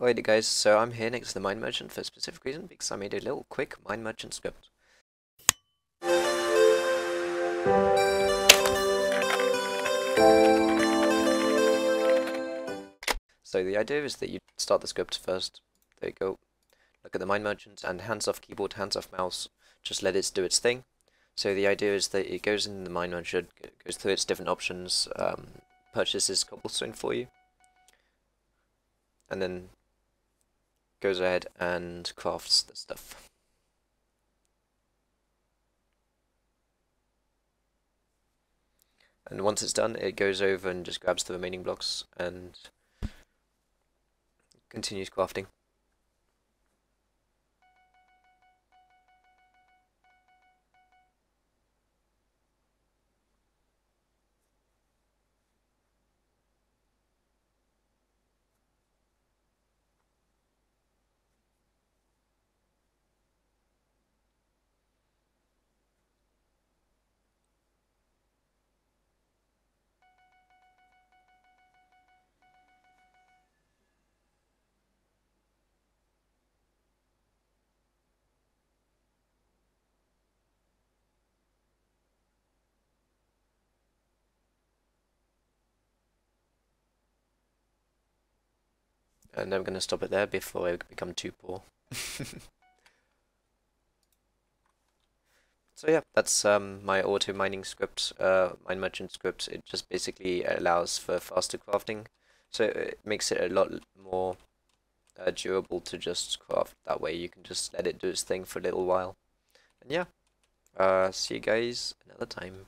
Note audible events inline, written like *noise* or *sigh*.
Alrighty guys, so I'm here next to the Mine Merchant for a specific reason, because I made a little quick Mine Merchant script. So the idea is that you start the script first, there you go, look at the Mine Merchant, and hands off keyboard, hands off mouse, just let it do its thing. So the idea is that it goes in the Mine Merchant, goes through its different options, um, purchases cobblestone for you, and then goes ahead and crafts the stuff. And once it's done, it goes over and just grabs the remaining blocks and continues crafting. And I'm going to stop it there before I become too poor. *laughs* so yeah, that's um, my auto mining script, uh, mine merchant script. It just basically allows for faster crafting. So it makes it a lot more uh, durable to just craft. That way you can just let it do its thing for a little while. And yeah, uh, see you guys another time.